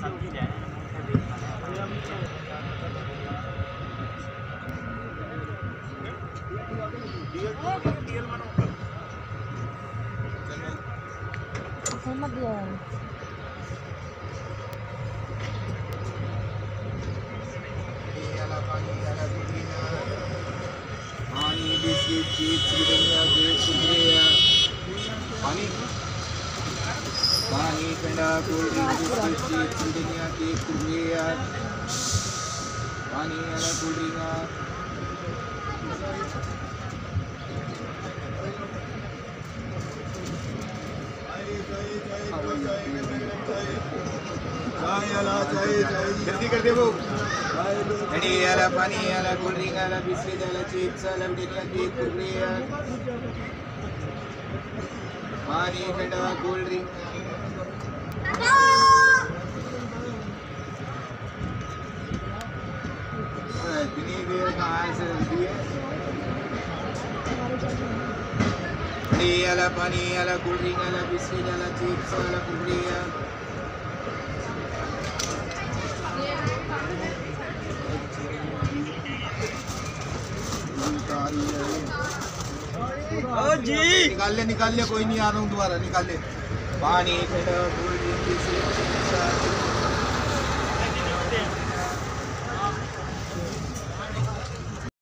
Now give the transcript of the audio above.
Yeah. پانی ٹھنڈا cold drink چیز چیزیں کیک کرے یار پانی والا کولڈ ڈرنک جلدی کر دے وہ۔ ڈڑی والا، پانی والا کولڈ ڈرنک والا بسکٹ والا چپس والا ڈنیا کیک کرے یار پانی ٹھنڈا کولڈ ڈرنک لي على بني على كل على بسين على تيبس على كل نکال لے نکال لے کوئی نہیں آ رہا ہوں دوبارہ نکال لے پانی